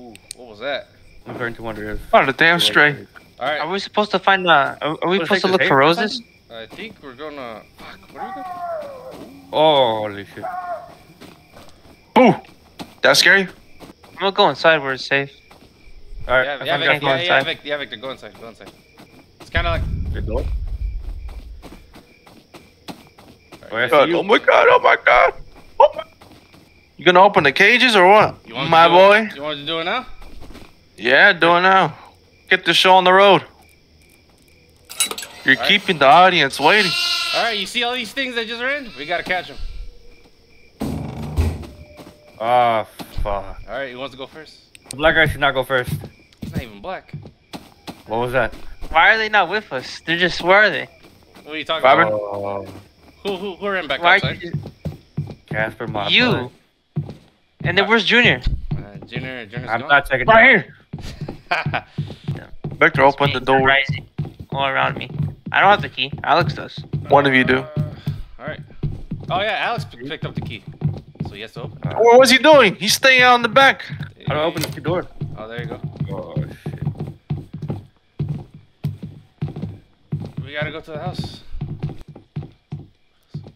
Ooh, what was that? I'm starting to wonder if. Oh, the damn stray. All right. Are we supposed to find uh? Are, are we What, supposed to look for tape or roses? I think we're gonna. Fuck. What are we gonna? Oh, holy shit. Boo! That scary? I'm gonna go inside where it's safe. Alright, Yeah, I yeah, found Victor, go yeah, yeah, inside. Yeah, Victor, go inside, go inside. It's kind of like. the door. Oh, I see God, you. oh my god, oh my god. My- You gonna open the cages or what? You want My boy? It, you want to do it now? Yeah, do it now. Get the show on the road. You're Alright. keeping the audience waiting. All right. You see all these things that just ran? We gotta catch them. Ah, fuck. All right. Who wants to go first? The black guy should not go first. It's not even black. What was that? Why are they not with us? They're just where are they? What are you talking Robert? about? Oh, Who who who ran back Why are outside? you? Casper, my boy. You. And then where's Junior? Uh, Junior, Junior's I'm gone. not checking Right that. here. Victor, open the door. Rising all around me. I don't have the key. Alex does. One of you do. Uh, all right. Oh yeah, Alex picked up the key, so he has to open. What was he doing? He's staying out in the back. How do I open this door? Oh, there you go. Oh, shit. We gotta go to the house.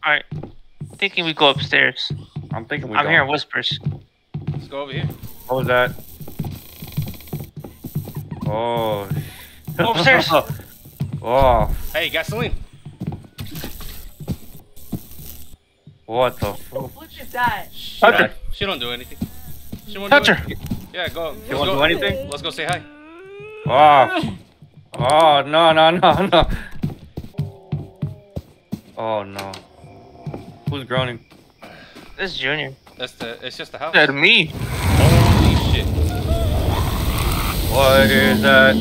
All right. Thinking we go upstairs. I'm thinking we I'm don't. hearing whispers. Let's go over here. What was that? Oh. Go upstairs. oh, Hey, gasoline. what the fuck? Look at that. Touch her. She don't do anything. She won't Touch do her. anything. Yeah, go. Let's won't go. do anything? Let's go say hi. Oh. Oh, no, no, no, no. Oh, no. Who's groaning? This is Junior. That's the. It's just the house. Said me. Holy shit. What is that?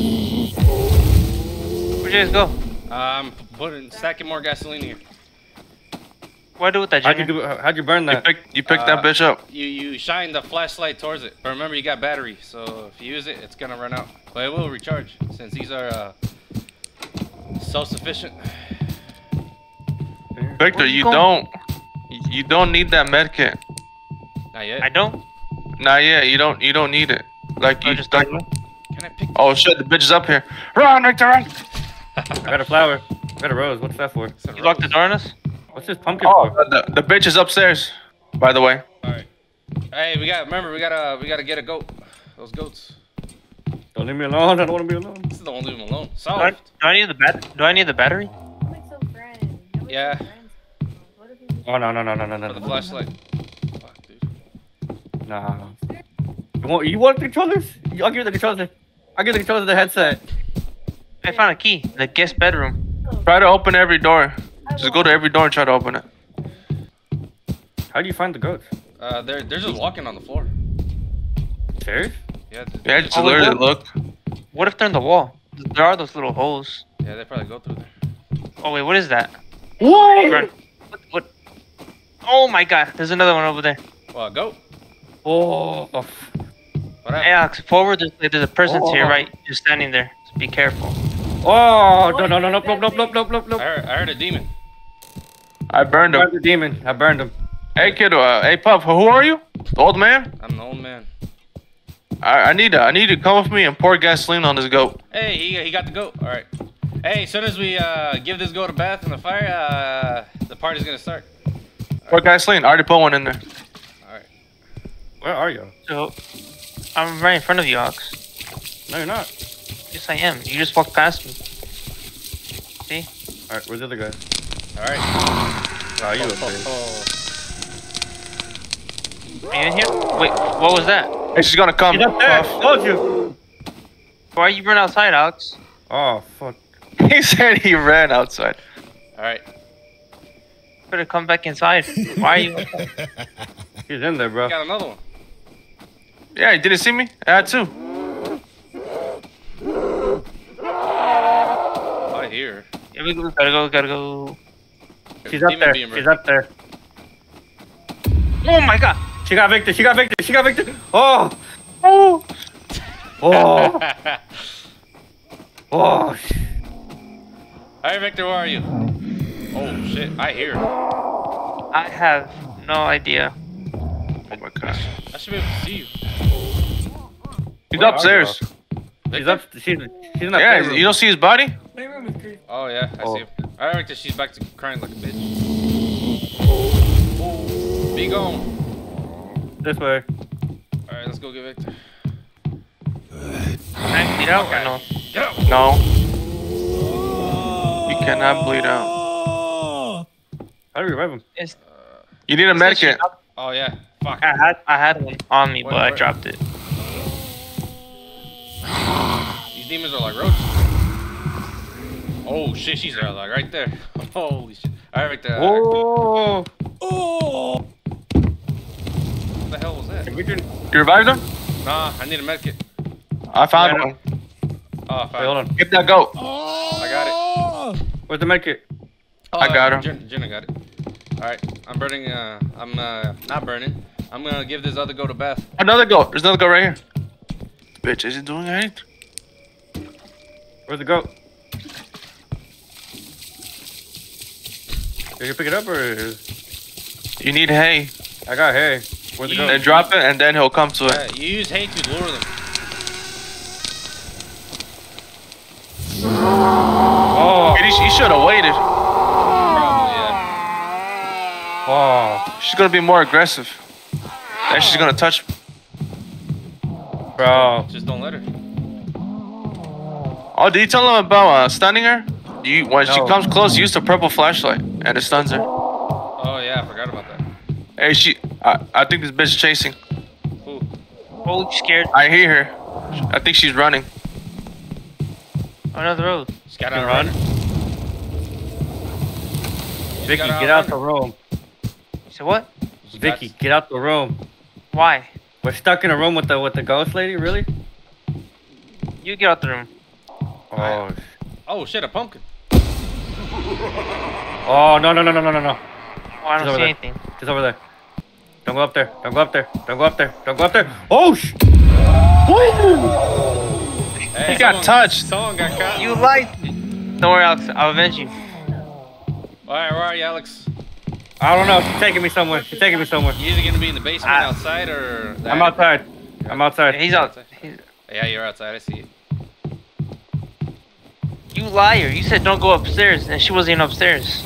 Where'd you guys go? Um, putting stacking more gasoline here. What do with that, How'd you Junior? do? How'd you burn You that? picked, you picked that Uh, bitch up. You you shine the flashlight towards it, but remember you got battery, so if you use it, it's gonna run out. But it will recharge since these are uh, self-sufficient. Victor, you you don't. You don't need that med kit. Not yet. I don't. Not yet. You don't. You don't need it. Like I you just like. Can I pick? Oh shit! The bitch is up here. Run, Victor, run! I got a flower. I got a rose. What's that for? It's a You locked the door on us? What's this pumpkin Oh, for? the, the bitch is upstairs. By the way. All right. Hey, we got. Remember, we gotta we gotta get a goat. Those goats. Don't leave me alone. I don't want to be alone. This is the one leave them alone. Do I, do I need the bat? Do I need the battery? Nobody's so friend. Nobody's Yeah. So friends. What if he Oh no no no no no For the flashlight. Fuck. Nah. You want you want the controllers? I'll give you the controllers. I'll give you the controllers the headset. I found a key. The guest bedroom. Try to open every door. Just go to every door and try to open it. How do you find the goats? Uh, they're they're just walking on the floor. Serious? Yeah. Yeah, just Oh, wait, literally what? look. What if they're in the wall? There are those little holes. Yeah, they probably go through there. Oh wait, what is that? What? What? What? Oh my God! There's another one over there. Well, goat. Oh. What Hey. Alex, forward. There's, there's a person to your Oh. right, just standing there. So be careful. Oh no no no no no no no no no no. I heard, I heard a demon. I burned him. I him. burned the demon. I burned him. Hey kid, uh, hey pup, who are you? The old man? I'm the old man. I, I need to, I need to come with me and pour gasoline on this goat. Hey, he, he got the goat. All right. Hey, as soon as we uh, give this goat a bath in the fire, uh, the party's gonna start. Pour gasoline. I already put one in there. All right. Where are you? So, I'm right in front of you, Ox. No, you're not. Yes, I am. You just walked past me. See? All right, where's the other guy? All right. Oh, you Oh, up there? oh, Are you in here? Wait, what was that? Hey, she's gonna come. He's up there. Puff. Told you. Why are you run outside, Alex? Oh fuck. He said he ran outside. oh. All right. Better come back inside. Why are you? He's in there, bro. Got another one. Yeah, you didn't see me? I had two. I hear. Yeah, we go- gotta go, gotta go. She's up there. being She's up there. Oh my God! She got Victor. She got Victor. She got Victor. Oh. Oh. Oh. Oh. right, Victor, where are you? Oh shit! I hear. I have no idea. Oh my gosh. I should be able to see you. He's Where upstairs. He's up. She's she's in that Yeah, you don't see his body? Playroom is crazy. Oh yeah, I Oh. see him. All right, Victor, she's back to crying like a bitch. Be gone. This way. All right, let's go get Victor. Can I bleed out or no? Get out. No. You cannot bleed out. How do we revive him? It's, You need a medkit. Oh yeah. Fuck. I had I had one on me, Where- but I dropped it. These demons are like roaches. Oh shit, she's there, like right there. Holy shit. All right, Victor. Whoa! What the hell was that? We can. You revived him? Nah, I need a medkit. I found Yeah, one. Oh, Wait, fine. hold on. Get that goat. I got it. Where's the medkit? Oh, I got uh, him. Jen- Jenna got it. All right, I'm burning. Uh, I'm uh, not burning. I'm gonna give this other goat a bath. Another goat. There's another goat right here. Bitch, isn't doing anything. Where's the goat? Did you pick it up or? You need hay. I got hay. Where's the goat? And drop it, and then he'll come to it. You use hay to lure them. Oh! He, he should have waited. Probably, yeah. Oh! She's gonna be more aggressive. Then she's gonna touch. Bro. Just don't let her. Oh, did you tell him about uh, stunning her? You when she comes close, use the purple flashlight, and it stuns her. Oh yeah, I forgot about that. Hey, she. I, I think this bitch is chasing. Ooh. Oh, scared. I hear her. I think she's running. Another road. She's gotta run? run. Vicky, get out the room. So what? Vicky, get out the room. Why? We're stuck in a room with the with the ghost lady. Really? You get out the room. Oh. Oh shit, a pumpkin. Oh no no no no no no no! Oh, I don't over see there. anything. She's over there. Don't go up there. Don't go up there. Don't go up there. Don't go up there. Oh sh! Hey, He got someone- touched. Someone got caught. You lied. Don't worry, Alex. I'll avenge you. All right, where are you, Alex? I don't know. She's taking me somewhere. She's taking me somewhere. You either gonna be in the basement Ah. outside or? the I'm outside. I'm outside. He's out. He's, Yeah, you're outside. I see you. you liar. You said don't go upstairs, and she wasn't even upstairs.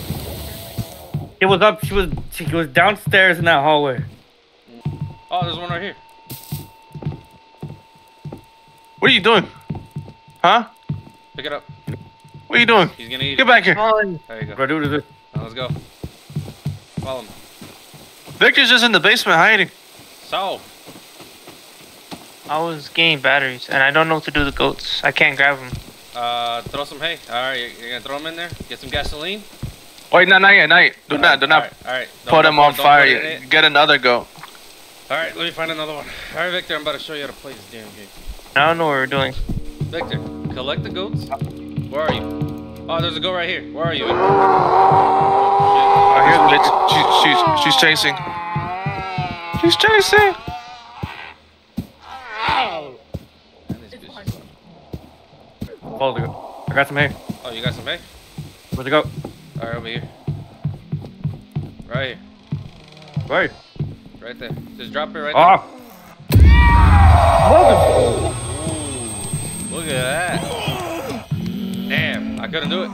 She was up. She was. She was downstairs in that hallway. Oh, there's one right here. What are you doing? Huh? Pick it up. What are you doing? He's gonna eat Get it. back here. Fine. There you go. Bro, dude, this. Now let's go. Follow me. Victor's just in the basement hiding. So, I was getting batteries, and I don't know what to do with the goats. I can't grab them. uh, throw some hay. All right, you're, you're gonna throw them in there. Get some gasoline. Wait, no, not yet, not yet. Do not, do All not right, all right. Don't- put don't him on fire put it in yet. Get another goat. All right, let me find another one. All right, Victor, I'm about to show you how to play this damn game. I don't know what we're doing. Victor, collect the goats. Where are you? Oh, there's a goat right here. Where are you? Oh, Oh, here's the bitch. She's, she's, she's chasing. She's chasing. shit. Man, this It's bitch fine. is- Follow the goat. I got some hay. Oh, you got some hay? Where's the goat? All right, over here. Right here. Right. Right there. Just drop it right there. Oh. Look at that. Damn, I couldn't do it.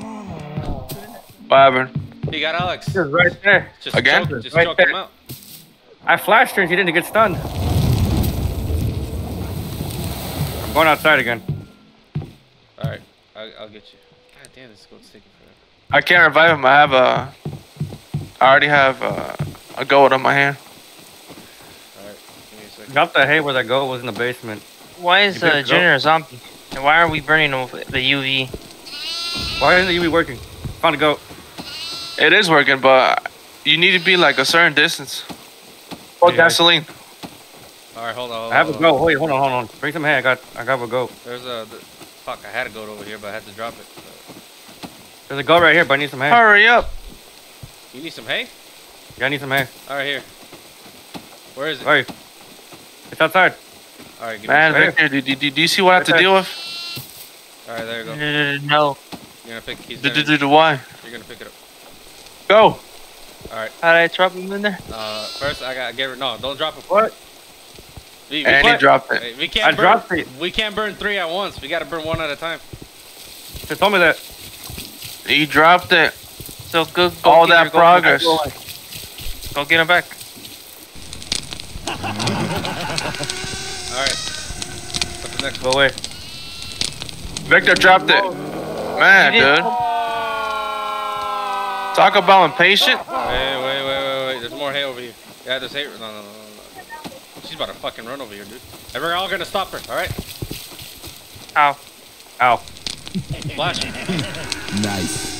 What happened? He got Alex. She was right there. Just Again? choke, just Right choke there. him out. I flashed her and she didn't get stunned. I'm going outside again. All right, I'll, I'll get you. God damn, this goat's taking forever. I can't revive him. I have a. I already have a, a goat on my hand. All right, give me a second. Drop the hay where that goat was in the basement. Why is You the picked it up? Junior a zombie? And why are we burning him with the UV? Why isn't the UV working? Found a goat. It is working, but you need to be like a certain distance. Oh, Yeah. gasoline. All right, hold on. Hold I have on, a goat. Wait, hold on, hold on. Bring some hay. I got, I got a goat. There's a the, fuck. I had a goat over here, but I had to drop it. So. There's a goat right here, but I need some hay. Hurry up. You need some hay? Yeah, I need some hay. All right, here. Where is it? Hey, it's outside. All right, give Man, me. a Victor, do, do, do, do you see what I have to Okay. deal with? All right, there you go. Uh, no. You're gonna pick. He's Do, gonna, do, do, do, why? You're gonna pick it up. Go. All right. How did I drop him in there? Uh, first I gotta get rid. No, don't drop it. What? We, we And he can't- dropped it. We can't I burn, dropped it. We can't burn three at once. We gotta burn one at a time. They told me that. He dropped it. So good. Go All that your gold. progress. Go get him back. All right. What's the next Go away. Victor dropped it. Man, You didn't- dude. Talk about impatient. Wait, wait, wait, wait, wait. There's more hay over here. Yeah, there's hay. No, no, no, no, no. She's about to fucking run over here, dude. And we're all gonna stop her, all right? Ow. Ow. Flash. Nice.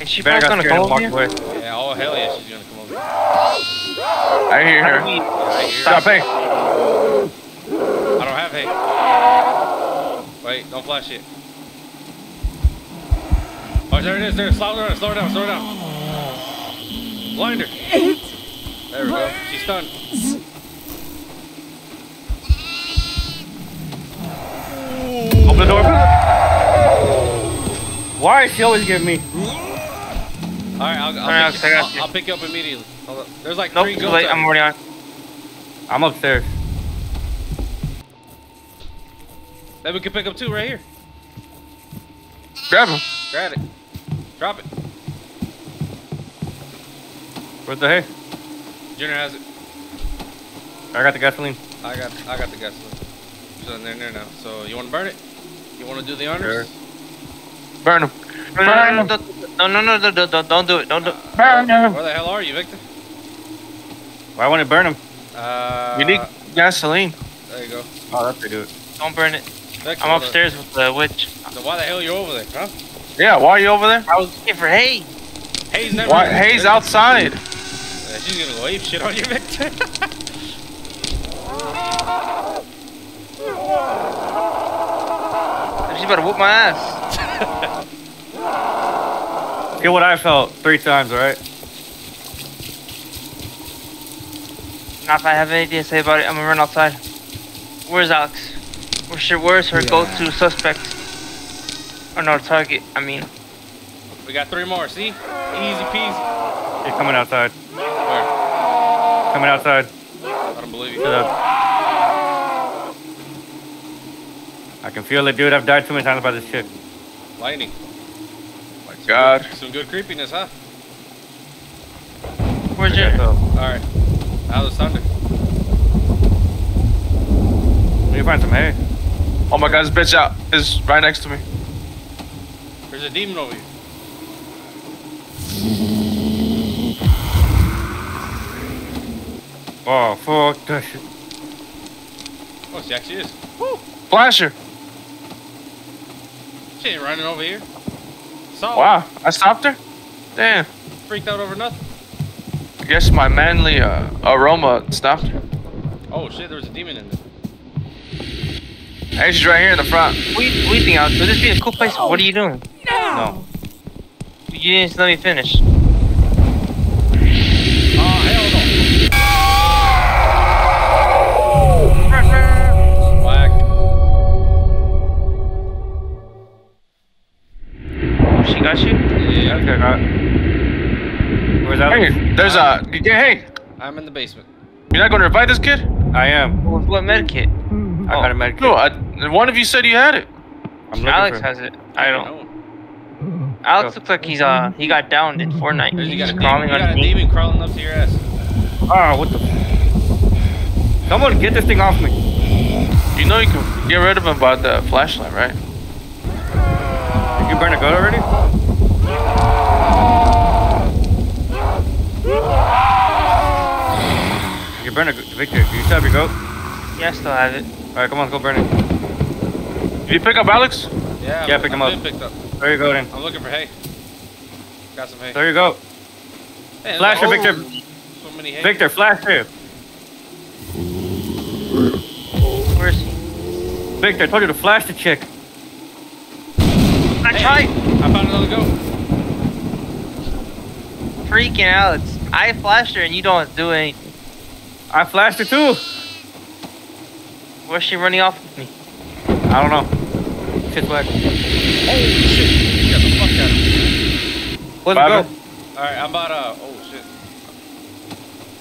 Is she Better probably got gonna come over here? away. Yeah, oh hell yeah, she's gonna come over here. I hear her. I hear Stop, hey. I don't have hay. Wait, don't flash it. Oh, there it is. There. Slow down. Slow down. Slow down. Blind her. There we go. She's stunned. Open the door. Why is she always giving me? All right, I'll, I'll, Alright, pick, I got I'll, you. I'll pick you up immediately. Hold up. There's like Nope. three Too goats. late. I'm already on. I'm upstairs. Maybe we can pick up two right here. Grab them. Grab it. Drop it. What the hey? Junior has it. I got the gasoline. I got I got the gasoline. So they're there now. So you want to burn it? You want to do the honors? Sure. Burn them. Burn them. No, no, no, no, don't do it. Don't do it. Uh, burn them. Where the hell are you, Victor? Why well, want to burn them? Uh, you need gasoline. There you go. Oh, that's to do it. Don't burn it. Victor, I'm where the- upstairs with the witch. So why the hell are you over there, huh? Yeah, why are you over there? I was looking for hay. Hayes never. Why? Hay's outside. Yeah, she's gonna go shit on you, Victor. She's about to whoop my ass. Get what I felt three times, alright? Now, if I have anything to say about it, I'm gonna run outside. Where's Alex? Where's her, where's her go-to suspect? Or no, target, I mean. we got three more. See? Easy peasy. He's coming outside. Where? Coming outside. I don't believe you. I can feel it, dude. I've died too many times by this shit. Lightning. My God. Some good creepiness, huh? Where's your... so. Alright. Now the thunder. We need to find some hay. Oh my God, this bitch out is right next to me. There's a demon over here. Oh, fuck that shit. Oh, she actually is. Flasher. She ain't running over here. Saw her. Wow, I stopped her. Damn. Freaked out over nothing. I guess my manly uh, aroma stopped her. Oh shit, there was a demon in there. Hey, she's right here in the front. What do you, what do you think, Alex? Would this be a cool place? What are you doing? No. no. You didn't let me finish. Oh, hell no. Whack. She got you? Yeah, Okay, got it. Where's Alex? Hey, there's a. Yeah, hey, I'm in the basement. you're not gonna revive this kid? I am. With what medkit? I got a med kit. No, I, one of you said you had it. I'm Alex for has it. I don't. know. Alex looks like he's uh he got downed in Fortnite. There's- You He's got, a demon, crawling you got a demon crawling up to your ass. Oh, what the? Someone get this thing off me. You know you can get rid of him by the flashlight, right? Did you burn a gun already? You burn a gu- Victor. Do you still have your goat? Yeah, I still have it. All right, come on, go burn it. Did you pick up Alex? Yeah, Yeah, I've- pick him I've up. been picked up. There you go, then. I'm looking for hay. Got some hay. There you go. Man, Flash her, oh, there's Victor. So many hay. Victor, flash her. Where is he? Victor, I told you to flash the chick. I Hey, tried. I found another goat. Freaking Alex. I flashed her and you don't do anything. I flashed her too. Where's she running off with me? I don't know. Shit's whack. Oh shit! You got the fuck out of me. Let's Bobby. go. Alright, I'm about to. oh shit.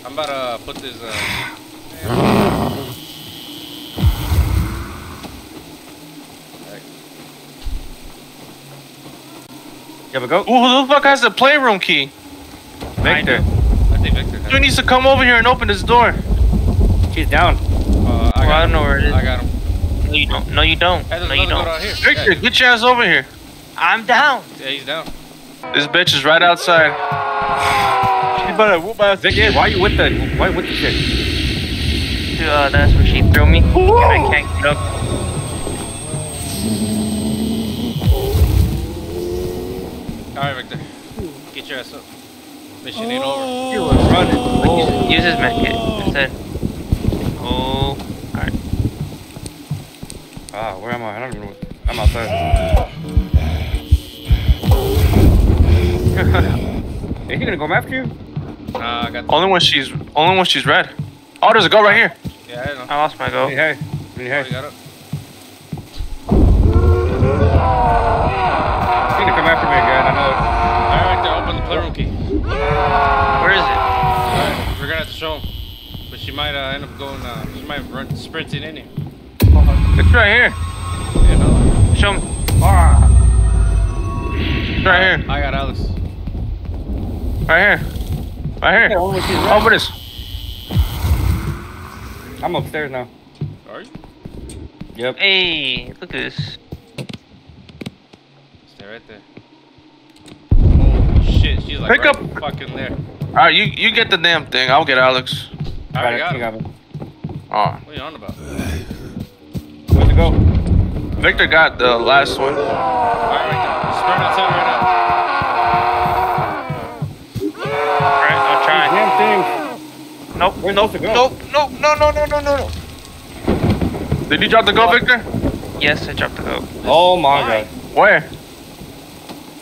I'm about to put this uh You have a goat? Who who the fuck has the playroom key? Victor. I think Victor has Who needs to come over here and open this door? She's down. I I don't know where it is. I got him. No, you don't. No, you don't. Hey, No, you don't. goat here. Victor, Yeah, get your ass over here. I'm down. yeah, he's down. This bitch is right outside. She's about to whoop my ass Victor, why you with the why with the shit? Uh, that's where she threw me. And I can't get up. All right, Victor. Get your ass up. Mission ain't over. You was running. Use, use his medkit instead. Oh. Alright. Ah, where am I? I don't even know. I'm outside. Is he gonna go after you? Nah, I got. Only when she's only when she's red. Oh, there's a goat right here. yeah, I know. I lost my Hey, goat. hey, hey, Oh, hey. got it. He's gonna come after me again. I know. All right, Victor, open the playroom key. Where is it? All right, we're gonna have to show him, but she might uh, end up going. Uh, she might run sprinting in here. It's right here. Yeah. Show me. It's right here. I got Alex. Right here. Right here. only she's red. Open this. I'm upstairs now. Are you? Yep. Hey, look at this. Stay right there. Oh shit, she's like Pick right up- fucking there. All right, you you get the damn thing. I'll get Alex. I already Got got it. him. Oh, What are you on about? Where's it go? Victor got the last one. All right, Victor. Sprint outside right Alright, I'll try. Damn thing. Nope. Where's supposed to go? Nope. No, no, no, no, no, no, no. Did you drop the goat, Victor? Yes, I dropped the goat. Oh my Why? god. Where?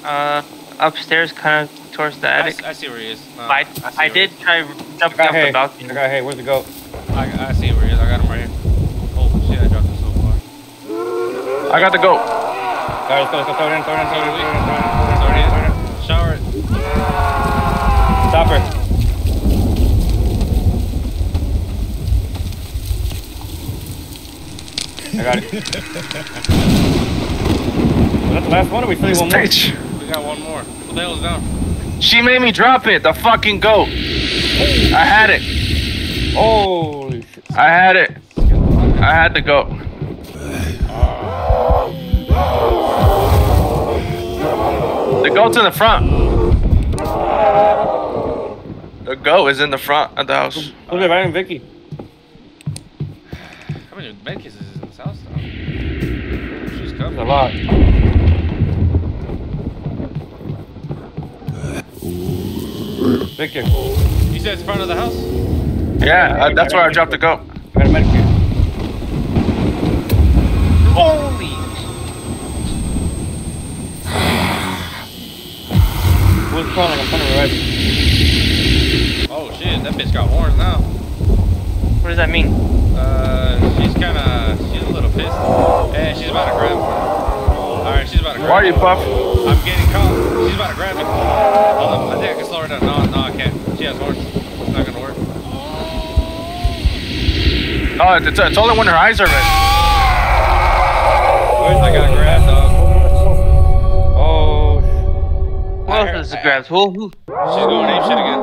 Uh, upstairs, kind of towards the now. I, attic. s- I see where he is. No, I, see I did he try I jumping got off hay. the I got hay. Where's the goat? I, I see where he is. I got him right here. Oh shit, I dropped him so far. I got the goat. Alright, let's go. Let's go. Throw it in. Throw it in. Throw it in. Throw it in. Throw it in. It's already in. Shower it. Stop her. I got it. Was that the last one or we still one more? bitch. We got one more. What the hell is down? She made me drop it. The fucking goat. I had it. Holy shit. I had it. I had the goat. Goat's in the front. The goat is in the front of the house. Look at Ryan and Vicky. How many med kisses is in this house though? She's There's a lot. Victor, I You said it's front of the house? Yeah, uh, that's where I dropped the goat. got a medkit. Holy! Calling? I'm trying to revive you. Oh shit, that bitch got horns now. What does that mean? Uh, she's kind of, she's a little pissed. Hey, she's about to grab me. Alright, she's about to grab Why are you puff? I'm getting caught. She's about to grab me. Hold on, I think I can slow her down. No, no, I can't. She has horns. It's not gonna work. Oh, it's, it's only when her eyes are red. I got grabbed, Who I else heard- is the grabs? Who? Who? She's going ape shit again.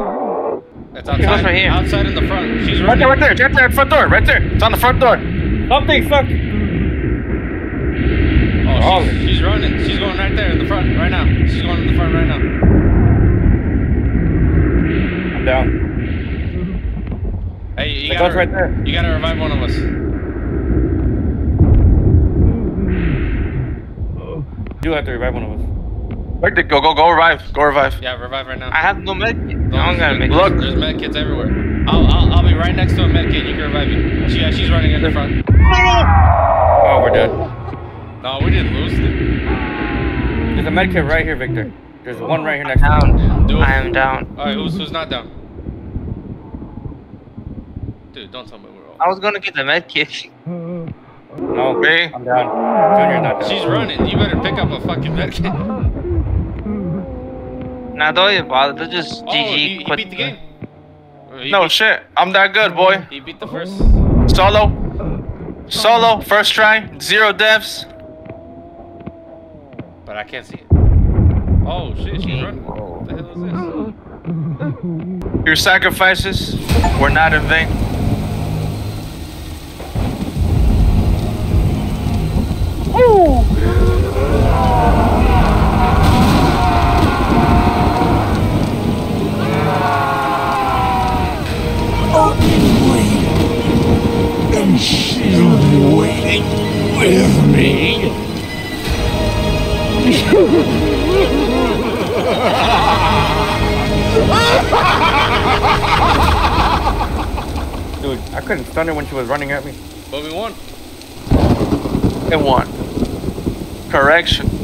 It's Who's outside. right here? Outside in the front. She's Right running. there, right there, right there, front door, right there. It's on the front door. something sucked. Oh, she's, she's running. She's going right there in the front right now. She's going in the front right now. I'm down. Hey, you gotta, goat's right there. you gotta revive one of us. You have to revive one of us. Right there, go, go, go revive, go revive. Yeah, revive right now. I have no med. No, I don't got a med. Look. There's med kits everywhere. I'll, I'll, I'll be right next to a med kit. You can revive me. She, yeah, she's running in the front. Oh, we're dead. No, we didn't lose. There's a med medkit right here, Victor. There's one right here next to me. Down. Do it. I am down. All right, who's who's not down? Dude, don't tell me we're all. I was gonna get the med kit. No, Me? I'm down. Junior's not down. She's running. You better pick up a fucking med kit. Nah, don't even bother. They'll just Oh, GG. he, he beat the game. Uh, he No beat- shit. I'm that good, boy. He beat the first. Solo. Solo. First try. Zero deaths. But I can't see it. Oh shit, she's running. What the hell is this? Your sacrifices were not in vain. And with me. Dude, I couldn't stun her when she was running at me. But we won. It won. Correction.